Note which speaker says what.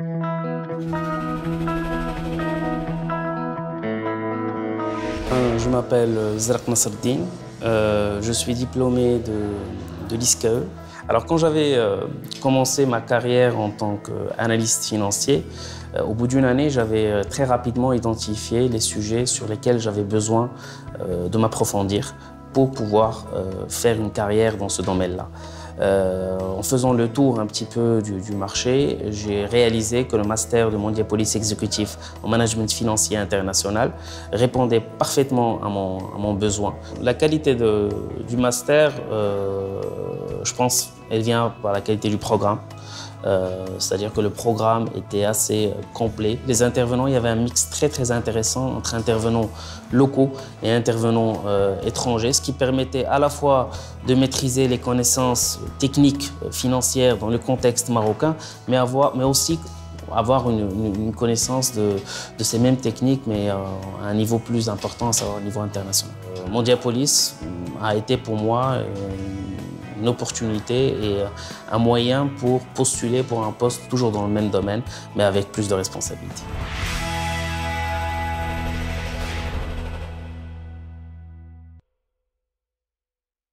Speaker 1: Euh, je m'appelle Zrak Nasreddin, euh, je suis diplômé de, de. Alors quand j'avais euh, commencé ma carrière en tant qu'analyste financier, au bout d'une année, j'avais très rapidement identifié les sujets sur lesquels j'avais besoin de m'approfondir pour pouvoir faire une carrière dans ce domaine-là. Euh, en faisant le tour un petit peu du, marché, j'ai réalisé que le master de Mondiapolis exécutif en management financier international répondait parfaitement à mon, besoin. La qualité du master, euh, je pense, elle vient par la qualité du programme. Euh, c'est-à-dire que le programme était assez euh, complet. Les intervenants, il y avait un mix très très intéressant entre intervenants locaux et intervenants euh, étrangers, ce qui permettait à la fois de maîtriser les connaissances techniques financières dans le contexte marocain, mais, avoir, mais aussi avoir une, connaissance de, ces mêmes techniques, mais à un niveau plus important, à au niveau international. Mondiapolis a été pour moi une opportunité et un moyen pour postuler pour un poste toujours dans le même domaine, mais avec plus de responsabilités.